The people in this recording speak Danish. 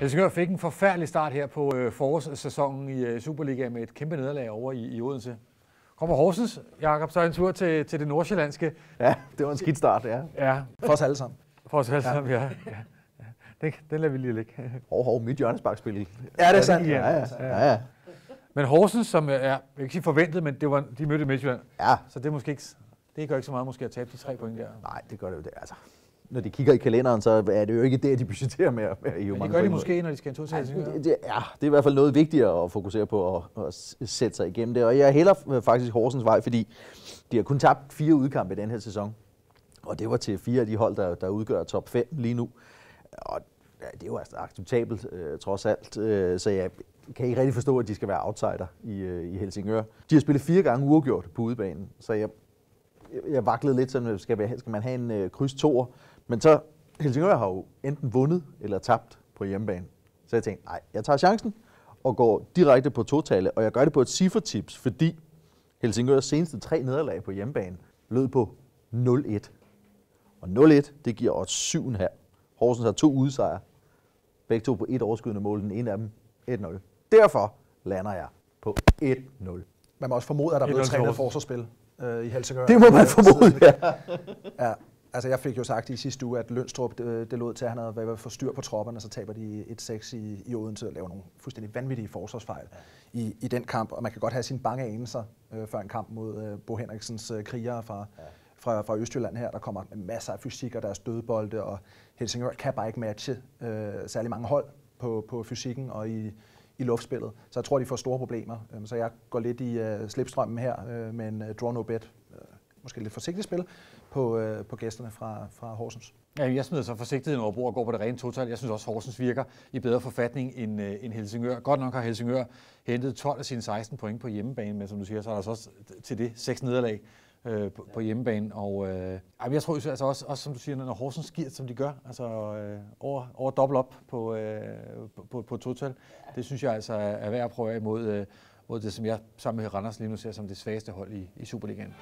Helsingør fik en forfærdelig start her på øh, forårssæsonen i øh, Superligaen med et kæmpe nederlag over i, i Odense. Kommer Horsens, Jakob, så en tur til, til det nordsjællandske. Ja, det var en skidt start, ja. Ja, For os alle sammen. for os alle sammen, ja. ja. ja. Den, den lader vi lige ligge. Hov, hov, mit hjørnesparkspil. Ja, det er sandt. Ja, ja, ja. ja. Men Horsens, som er, jeg vil ikke sige forventet, men det var, de mødte Midtjylland. ja. Så det er måske ikke, det gør ikke så meget måske at tabe de tre point der. Nej, det gør det jo. Det. Altså, når de kigger i kalenderen, så er det jo ikke det, de budgetterer med at at hive Men det gør de måske, når de skal en til Ja, Helsingør. det, det, ja, det er i hvert fald noget vigtigere at fokusere på at, at sætte sig igennem det. Og jeg hælder faktisk Horsens vej, fordi de har kun tabt fire udkampe i den her sæson. Og det var til fire af de hold, der, der udgør top 5 lige nu. Og ja, det er jo altså acceptabelt, øh, trods alt. Øh, så jeg kan ikke rigtig forstå, at de skal være outsider i, øh, i Helsingør. De har spillet fire gange uafgjort på udebanen, så jeg, jeg, vaklede lidt sådan, skal, vi, skal man have en øh, kryds toer? Men så, Helsingør har jo enten vundet eller tabt på hjemmebane. Så jeg tænkte, nej, jeg tager chancen og går direkte på totale, og jeg gør det på et cifertips, fordi Helsingørs seneste tre nederlag på hjemmebane lød på 0-1. Og 0-1, det giver odds 7,5. Horsens har to udsejre. Begge to på et overskydende mål, den ene af dem 1-0. Derfor lander jeg på 1-0. Man må også formode, at der er 1-0 blevet trænet forsvarsspil øh, i Helsingør. Det må man formode, ja. Ja, altså jeg fik jo sagt i sidste uge, at Lønstrup, det, det lod til, at han havde været for styr på tropperne, så taber de 1-6 i, i Odense og laver nogle fuldstændig vanvittige forsvarsfejl i, i den kamp. Og man kan godt have sine bange anelser øh, før en kamp mod øh, Bo Henriksens øh, krigere fra, fra, fra Østjylland her. Der kommer med masser af fysik og deres dødbolde, og Helsingør kan bare ikke matche øh, særlig mange hold på, på fysikken og i, i luftspillet. Så jeg tror, de får store problemer. Øhm, så jeg går lidt i øh, slipstrømmen her øh, med en øh, draw no bet. Øh, måske lidt forsigtigt spil på, øh, på gæsterne fra, fra Horsens. Ja, jeg smider så forsigtigheden over bord og går på det rene total. Jeg synes også, Horsens virker i bedre forfatning end, øh, end Helsingør. Godt nok har Helsingør hentet 12 af sine 16 point på hjemmebane, men som du siger, så er der så også til det seks nederlag øh, på, på hjemmebane. Og øh, jeg tror altså, altså også, også, som du siger, når Horsens giver, som de gør, altså øh, over, over dobbelt op på, øh, på, på, på total, det synes jeg altså er, værd at prøve af imod, øh, mod det, som jeg sammen med Randers lige nu ser som det svageste hold i, i Superligaen.